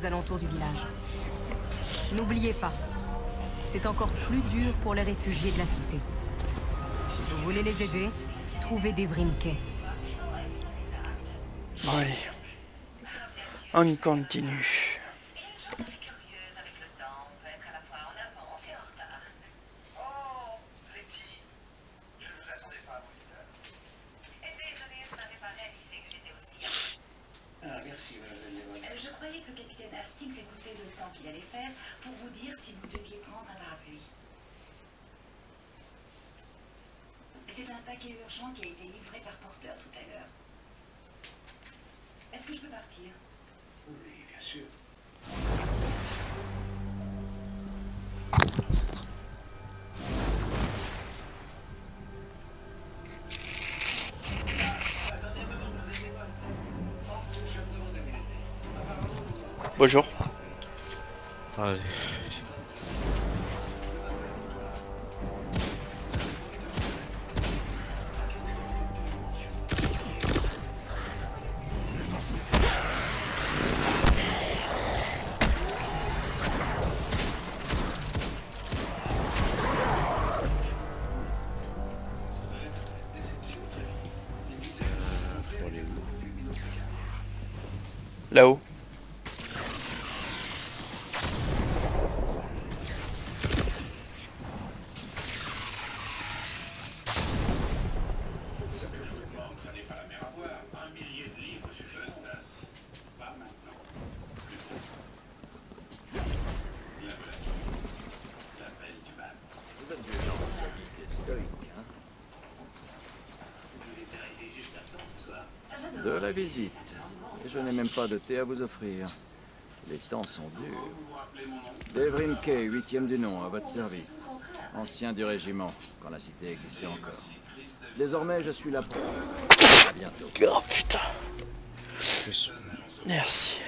aux alentours du village. N'oubliez pas, c'est encore plus dur pour les réfugiés de la cité. Si vous voulez les aider, trouvez des Vrimkey. Bon, allez. On continue. Je croyais que le capitaine Hastings écoutait le temps qu'il allait faire pour vous dire si vous deviez prendre un parapluie. C'est un paquet urgent qui a été livré par porteur tout à l'heure. Est-ce que je peux partir? Oui, bien sûr. Bonjour. Là-haut. Ce que je vous demande, ça n'est pas la mer à boire. Un millier de livres suffit à Stas. Pas maintenant. Plus tôt. La voilà. L'appel du bal. Vous êtes des gens solide et stoïques, hein Il est arrivé juste à temps ce soir. De la visite. Je n'ai même pas de thé à vous offrir. Les temps sont durs. Devrim Kay, huitième du nom, à votre service. Ancien du régiment, quand la cité existait encore. Désormais, je suis là pour... À bientôt. Oh putain. Merci.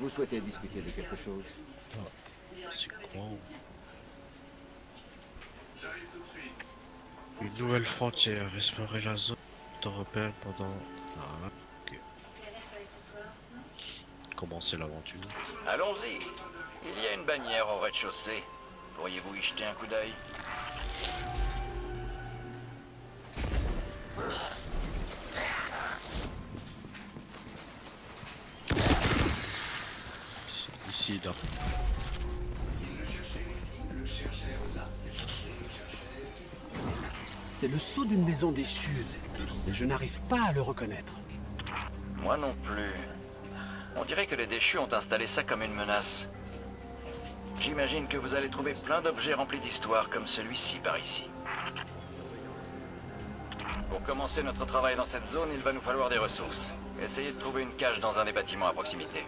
Vous souhaitez discuter de quelque chose C'est quoi J'arrive tout de suite. Une nouvelle frontière, explorer la zone européenne pendant... Ah, ok. Commencer l'aventure. Allons-y. Il y a une bannière au rez-de-chaussée. Pourriez-vous y jeter un coup d'œil? C'est le sceau d'une maison déchue, mais je n'arrive pas à le reconnaître. Moi non plus. On dirait que les déchus ont installé ça comme une menace. J'imagine que vous allez trouver plein d'objets remplis d'histoire comme celui-ci par ici. Pour commencer notre travail dans cette zone, il va nous falloir des ressources. Essayez de trouver une cache dans un des bâtiments à proximité.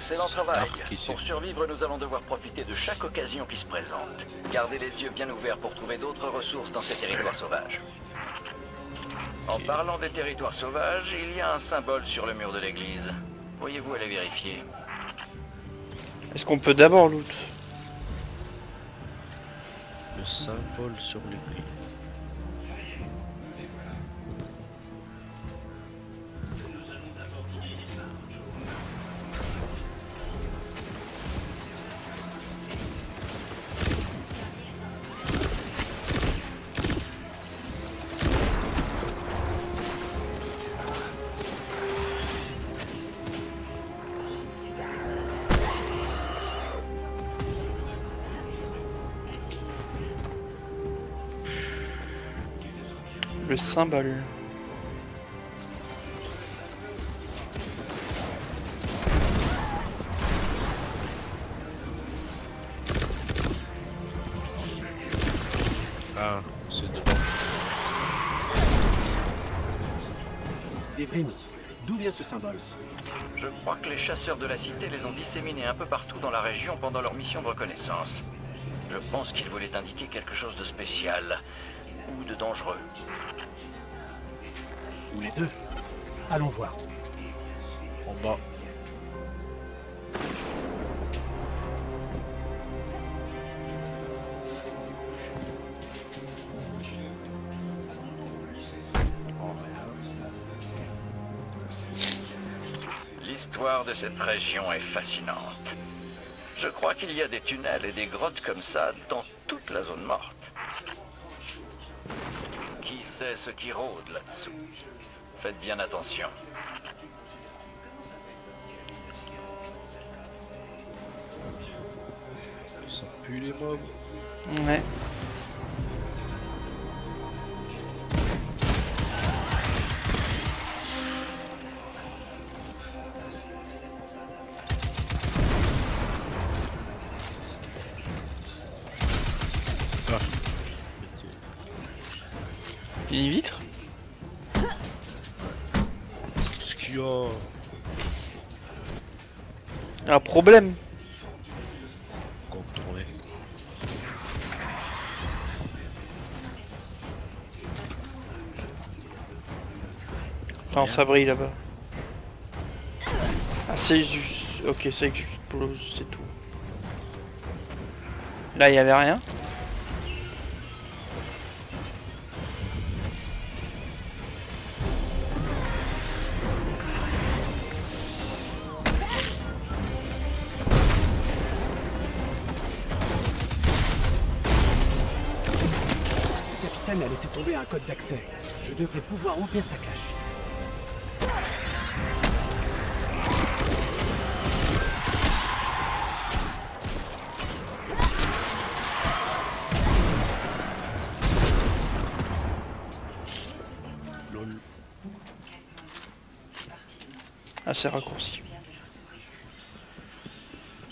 Excellent C'est travail. Pour survivre, nous allons devoir profiter de chaque occasion qui se présente. Gardez les yeux bien ouverts pour trouver d'autres ressources dans ces territoires sauvages. En parlant des territoires sauvages, il y a un symbole sur le mur de l'église. Pourriez-vous aller vérifier? Est-ce qu'on peut d'abord loot Le symbole sur l'église. Le symbole. Ah, c'est dedans. Des. D'où vient ce symbole Je crois que les chasseurs de la cité les ont disséminés un peu partout dans la région pendant leur mission de reconnaissance. Je pense qu'ils voulaient indiquer quelque chose de spécial ou de dangereux. Ou les deux Allons voir. En bas. L'histoire de cette région est fascinante. Je crois qu'il y a des tunnels et des grottes comme ça dans toute la zone morte. Sait ce qui rôde là-dessous Faites bien attention. Ça pue les mobs. Ouais. Une vitre Qu'est-ce qu'il y a Un problème Contrôlé. Non, ça brille là-bas. Ah, c'est juste... Ok, c'est pose, c'est tout. Là, il y avait rien. Capitaine a laissé tomber un code d'accès. Je devrais pouvoir ouvrir sa cache. Lol. Ah, c'est raccourci.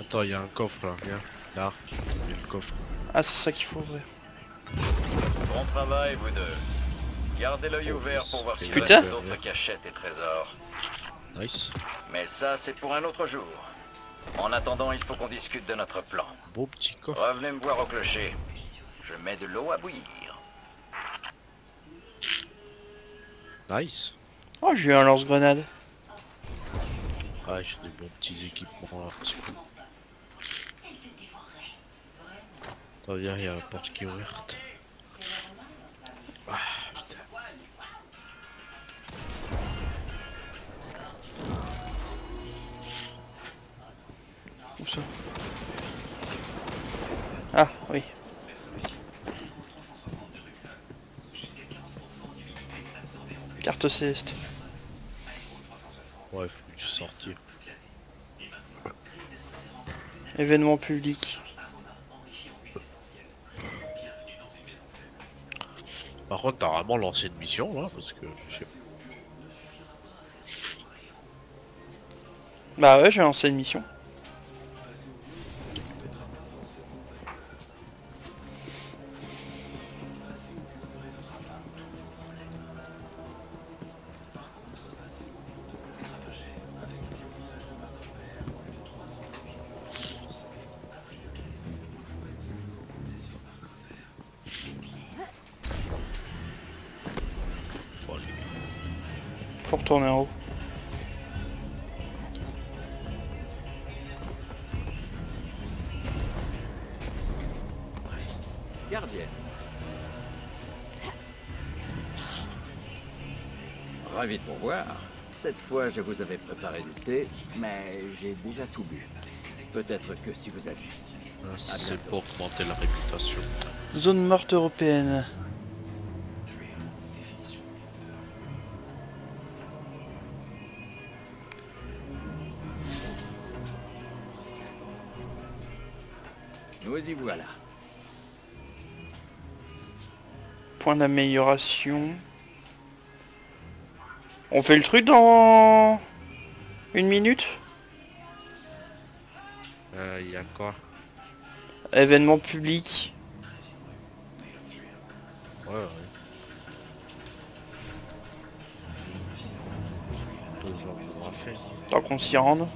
Attends, il y a un coffre là, viens. Là, il y a le coffre. Ah, c'est ça qu'il faut ouvrir. Bon travail, vous deux. Gardez l'œil ouvert pour voir s'il Putain. reste d'autres cachettes et trésors. Nice. Mais ça, c'est pour un autre jour. En attendant, il faut qu'on discute de notre plan. Beau petit coffre. Revenez me voir au clocher. Je mets de l'eau à bouillir. Nice. Oh, j'ai eu un lance-grenade. Ah, j'ai des bons petits équipements là. C'est cool. Attends, viens, il y a la porte qui est ouverte. Ouais, faut que je sortir. Événement public. Par contre, t'as vraiment lancé une mission là, parce que Bah ouais, j'ai lancé une mission. Faut retourner en haut. Gardienne. Ravi de vous voir. Cette fois, je vous avais préparé du thé, mais j'ai déjà tout bu. Peut-être que si vous êtes... Ah, si c'est pour augmenter la réputation. Zone morte européenne. Y voilà. Point d'amélioration. On fait le truc dans une minute? Euh, il y a quoi? Événement public. Ouais, ouais. Tant qu'on s'y rende.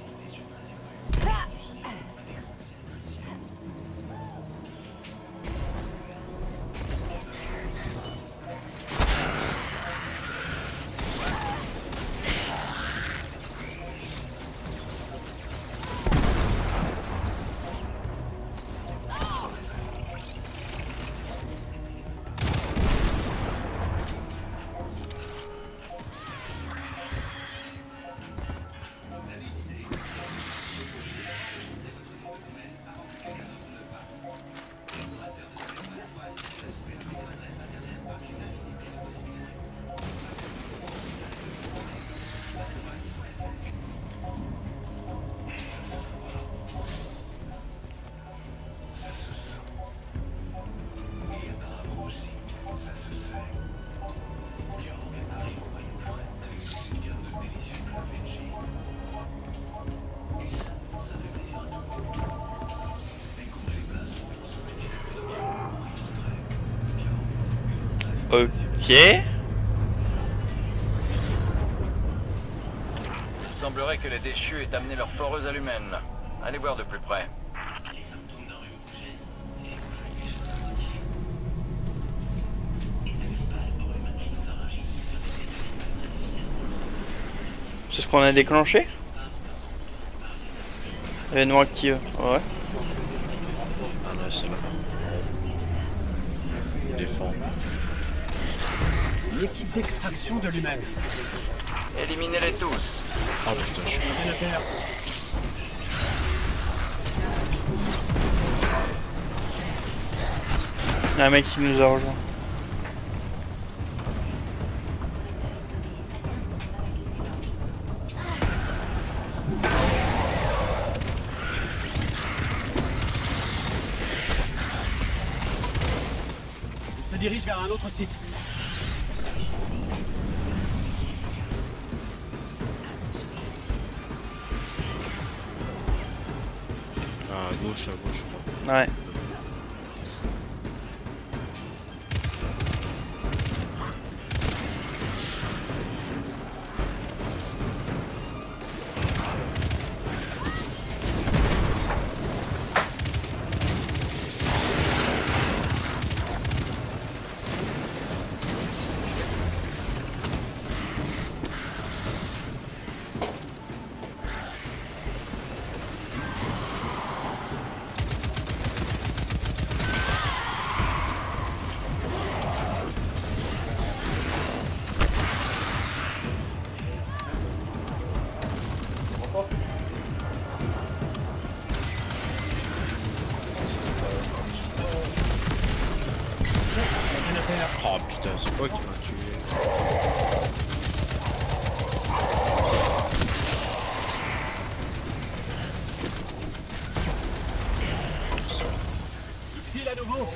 Ok. Il semblerait que les déchus aient amené leur foreuse à l'humaine. Allez voir de plus près. C'est ce qu'on a déclenché Événement active. Ouais. Ah là, c'est là. Défend. Une équipe d'extraction de l'humaine. Éliminez-les tous. Ah putain, je suis. Il y a un mec qui nous a rejoint. Il se dirige vers un autre site. Gauche, à gauche. Ouais. Oh putain, c'est quoi qui m'a tué Pile à nouveau.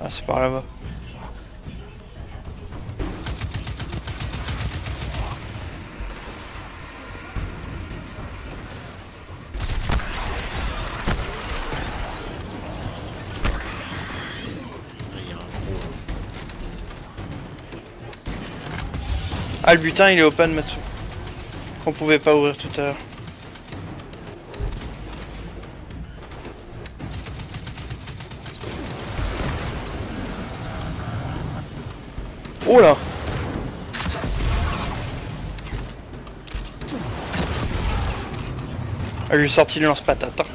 Ah, c'est par là-bas. Ah, le butin, il est open, Matsu. Qu'on pouvait pas ouvrir tout à l'heure. Oh là Ah, j'ai sorti le lance-patate. hein.